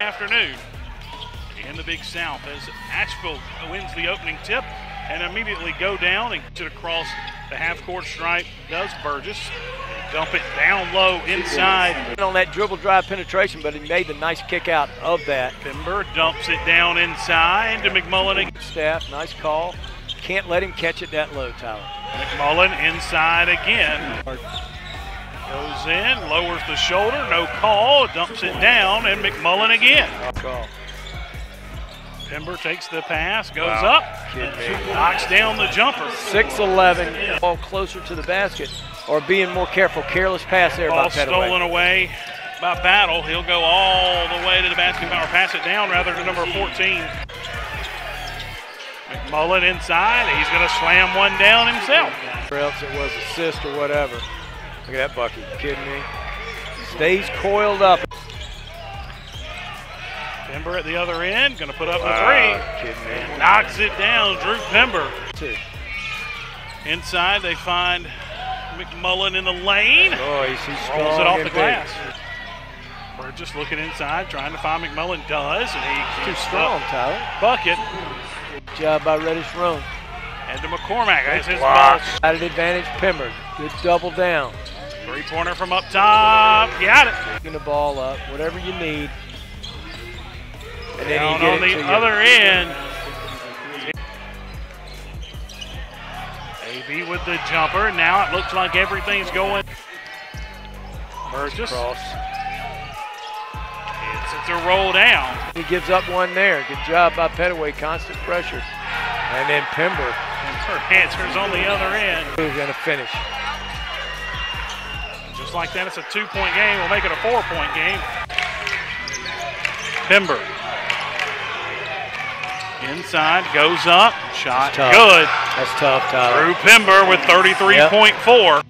afternoon in the Big South as Asheville wins the opening tip and immediately go down and get across the half-court stripe does Burgess. Dump it down low inside. On that dribble drive penetration, but he made the nice kick out of that. Pember dumps it down inside to McMullen. Staff, nice call. Can't let him catch it that low, Tyler. McMullen inside again. Goes in, lowers the shoulder, no call, dumps it down, and McMullen again. Call. Pember takes the pass, goes Wow. up, knocks down the jumper. 6'11, ball closer to the basket, or being more careful. Careless pass there Ball by Petaway. stolen away by Battle. He'll go all the way to the basket or pass it down rather to number 14. McMullen inside. He's going to slam one down himself. Or else it was assist or whatever. Look at that bucket. You kidding me? Stays coiled up. Pember at the other end, going to put up Wow, a ah, kidding three. me. Knocks it down, Drew Pember. Two. Inside, they find McMullen in the lane. Oh, he's, he's Rolls it off the big. glass. Burgess looking inside, trying to find McMullen. Does, and he Too strong, Tyler. Bucket. Good job by Reddish Roan. And to McCormack. That's his Block. ball. Added advantage, Pember. Good double down. Three pointer from up top. Got it. Picking the ball up, whatever you need. And then Down you on the to you. other end. AB with the jumper. Now it looks like everything's going. Burgess. Cross. It's, it's a roll down. He gives up one there. Good job by Petaway. Constant pressure. And then Pember And her answers on the other end. who's going to finish. Just like that, it's a two-point game. We'll make it a four-point game. Pember. Inside, goes up, shot That's good. That's tough, Tyler. Drew Pember with 33.4.